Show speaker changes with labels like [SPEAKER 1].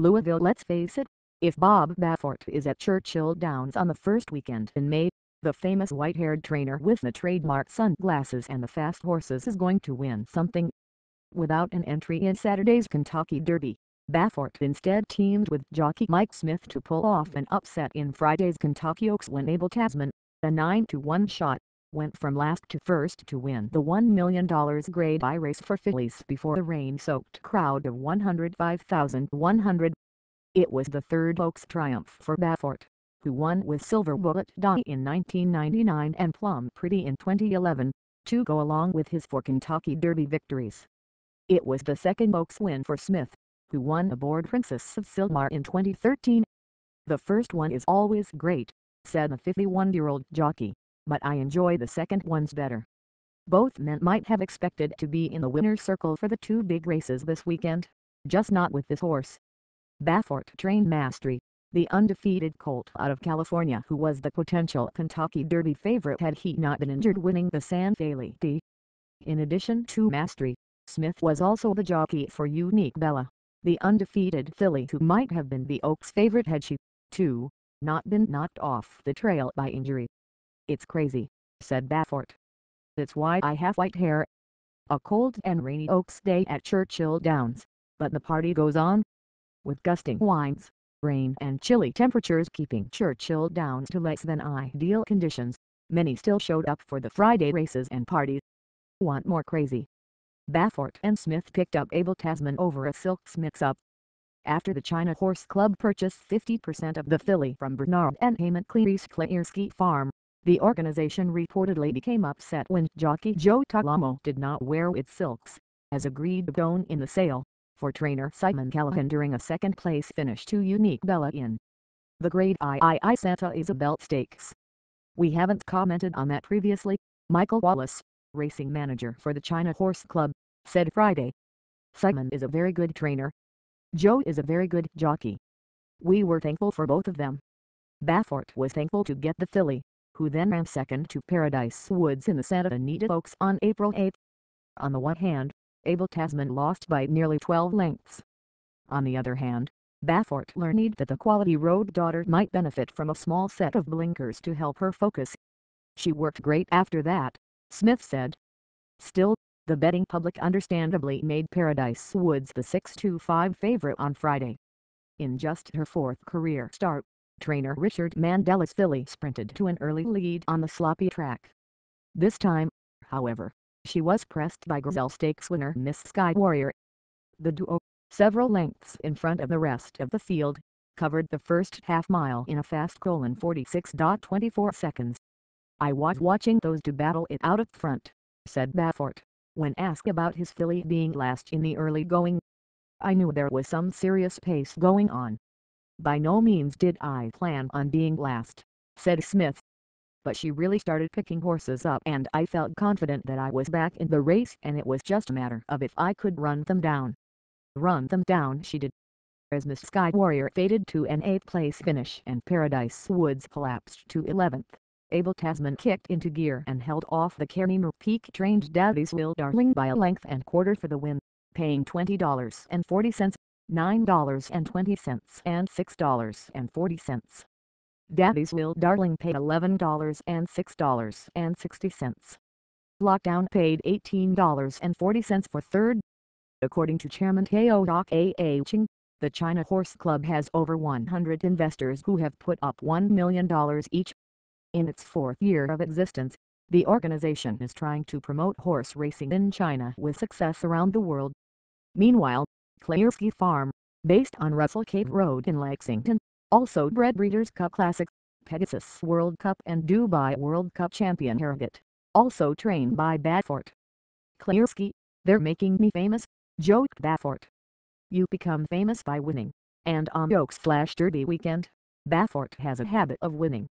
[SPEAKER 1] Louisville Let's face it, if Bob Baffert is at Churchill Downs on the first weekend in May, the famous white-haired trainer with the trademark sunglasses and the fast horses is going to win something. Without an entry in Saturday's Kentucky Derby, Baffert instead teamed with jockey Mike Smith to pull off an upset in Friday's Kentucky Oaks when Abel Tasman, a 9-to-1 shot, went from last to first to win the $1 million Grade I race for fillies before a rain-soaked crowd of 105,100. It was the third Oaks triumph for Baffert who won with Silverbulletday in 1999 and Plum Pretty in 2011, to go along with his four Kentucky Derby victories. It was the second Oaks win for Smith, who won aboard Princess of Sylmar in 2013. The first one is always great, said the 51-year-old jockey, but I enjoy the second ones better. Both men might have expected to be in the winner's circle for the two big races this weekend, just not with this horse. Baffert trained Mastery, the undefeated colt out of California who was the potential Kentucky Derby favorite had he not been injured winning the San Felipe. In addition to Mastery, Smith was also the jockey for Unique Bella, the undefeated filly who might have been the Oaks favorite had she, too, not been knocked off the trail by injury. It's crazy, said Baffert. That's why I have white hair. A cold and rainy Oaks day at Churchill Downs, but the party goes on. With gusting winds, rain and chilly temperatures keeping Churchill Downs to less than ideal conditions, many still showed up for the Friday races and parties. Want more crazy? Baffert and Smith picked up Abel Tasman over a Silks mix-up. After the China Horse Club purchased 50% of the filly from Bernard and Heyman Cleary's Clearsky farm, the organization reportedly became upset when jockey Joe Talamo did not wear its silks, as agreed upon in the sale for trainer Simon Callaghan during a second-place finish to Unique Bella in the Grade III Santa Ysabel Stakes. We haven't commented on that previously, Michael Wallace, racing manager for the China Horse Club, said Friday. Simon is a very good trainer. Joe is a very good jockey. We were thankful for both of them. Baffert was thankful to get the filly, who then ran second to Paradise Woods in the Santa Anita Oaks on April 8. On the one hand, Abel Tasman lost by nearly 12 lengths. On the other hand, Baffert learned that the quality road daughter might benefit from a small set of blinkers to help her focus. She worked great after that, Smith said. Still, the betting public understandably made Paradise Woods the 6-5 favorite on Friday. In just her fourth career start, trainer Richard Mandella's filly sprinted to an early lead on the sloppy track. This time, however, she was pressed by Gazelle Stakes winner Miss Sky Warrior. The duo, several lengths in front of the rest of the field, covered the first half mile in a fast colon 46.24 seconds. I was watching those two battle it out up front, said Baffert, when asked about his filly being last in the early going. I knew there was some serious pace going on. By no means did I plan on being last, said Smith but she really started picking horses up and I felt confident that I was back in the race and it was just a matter of if I could run them down. Run them down she did. As Miss Sky Warrior faded to an 8th place finish and Paradise Woods collapsed to 11th, Abel Tasman kicked into gear and held off the Kenny McPeek trained Daddys Lil Darling by a length and quarter for the win, paying $20.40, $9.20 and $6.40. Daddys Lil Darling paid $11 and $6.60. Lockdown paid $18.40 for third. According to Chairman Teo Doc A. A. Ching, the China Horse Club has over 100 investors who have put up $1 million each. In its fourth year of existence, the organization is trying to promote horse racing in China with success around the world. Meanwhile, Clearsky Farm, based on Russell Cave Road in Lexington, also bred Breeders' Cup Classic, Pegasus World Cup and Dubai World Cup champion Arrogate, also trained by Baffert. Clearsky, they're making me famous, joked Baffert. You become famous by winning, and on Oaks Flash Derby weekend, Baffert has a habit of winning.